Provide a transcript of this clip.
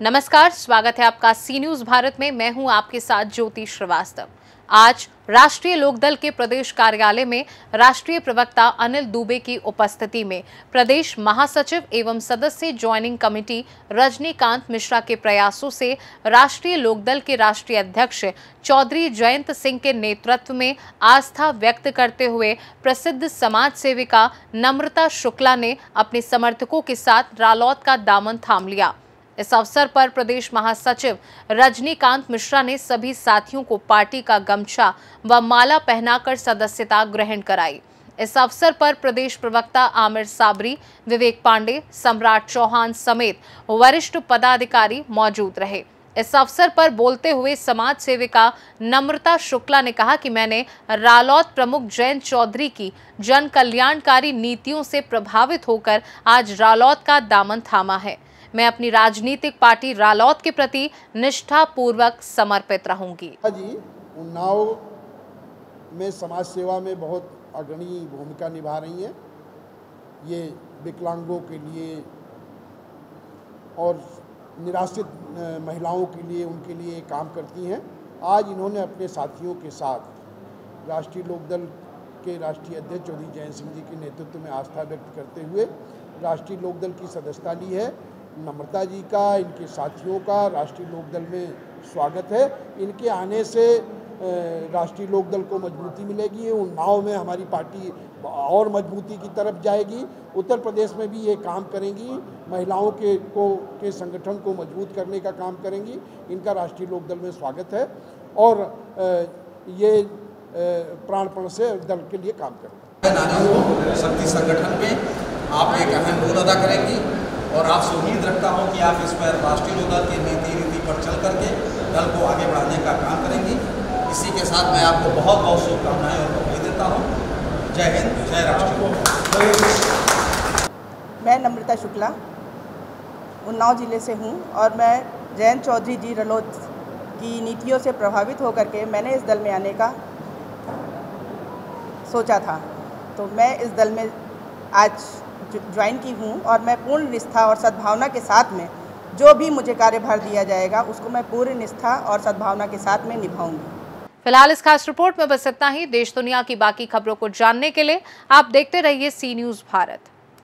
नमस्कार, स्वागत है आपका सी न्यूज़ भारत में। मैं हूँ आपके साथ ज्योति श्रीवास्तव। आज राष्ट्रीय लोकदल के प्रदेश कार्यालय में राष्ट्रीय प्रवक्ता अनिल दुबे की उपस्थिति में प्रदेश महासचिव एवं सदस्य ज्वाइनिंग कमेटी रजनीकांत मिश्रा के प्रयासों से राष्ट्रीय लोकदल के राष्ट्रीय अध्यक्ष चौधरी जयंत सिंह के नेतृत्व में आस्था व्यक्त करते हुए प्रसिद्ध समाज सेविका नम्रता शुक्ला ने अपने समर्थकों के साथ रालौत का दामन थाम लिया। इस अवसर पर प्रदेश महासचिव रजनीकांत मिश्रा ने सभी साथियों को पार्टी का गमछा व माला पहनाकर सदस्यता ग्रहण कराई। इस अवसर पर प्रदेश प्रवक्ता आमिर साबरी, विवेक पांडे, सम्राट चौहान समेत वरिष्ठ पदाधिकारी मौजूद रहे। इस अवसर पर बोलते हुए समाज सेविका नम्रता शुक्ला ने कहा कि मैंने रालौत प्रमुख जयंत चौधरी की जन कल्याणकारी नीतियों से प्रभावित होकर आज रालौत का दामन थामा है। मैं अपनी राजनीतिक पार्टी रालौत के प्रति निष्ठा पूर्वक समर्पित रहूँगी। जी, उन्नाव में समाज सेवा में बहुत अग्रणी भूमिका निभा रही हैं। ये विकलांगों के लिए और निराश्रित महिलाओं के लिए, उनके लिए काम करती हैं। आज इन्होंने अपने साथियों के साथ राष्ट्रीय लोकदल के राष्ट्रीय अध्यक्ष चौधरी जयंत सिंह जी के नेतृत्व में आस्था व्यक्त करते हुए राष्ट्रीय लोकदल की सदस्यता ली है। नम्रता जी का, इनके साथियों का राष्ट्रीय लोकदल में स्वागत है। इनके आने से राष्ट्रीय लोकदल को मजबूती मिलेगी। उन्नाव में हमारी पार्टी और मजबूती की तरफ़ जाएगी। उत्तर प्रदेश में भी ये काम करेंगी। महिलाओं के को, के संगठन को मज़बूत करने का काम करेंगी। इनका राष्ट्रीय लोकदल में स्वागत है और ये प्राणपण से दल के लिए काम करेंगे शक्ति संगठन में आप एक अहम रोल अदा करेंगी। और आपसे उम्मीद रखता हूँ कि आप इस पर राष्ट्रीय लोकदल की नीति रीति पर चल करके दल को आगे बढ़ाने का काम करेंगी। इसी के साथ मैं आपको बहुत बहुत शुभकामनाएँ और बधाई देता हूँ। जय हिंद, जय राष्ट्र मैं नम्रता शुक्ला, उन्नाव ज़िले से हूँ और मैं जयंत चौधरी जी रलोत की नीतियों से प्रभावित होकर के मैंने इस दल में आने का सोचा था। तो मैं इस दल में आज ज्वाइन की हूँ और मैं पूर्ण निष्ठा और सद्भावना के साथ में जो भी मुझे कार्यभार दिया जाएगा, उसको मैं पूरी निष्ठा और सद्भावना के साथ में निभाऊँगी। फ़िलहाल इस खास रिपोर्ट में बस इतना ही। देश दुनिया की बाकी खबरों को जानने के लिए आप देखते रहिए सी न्यूज़ भारत।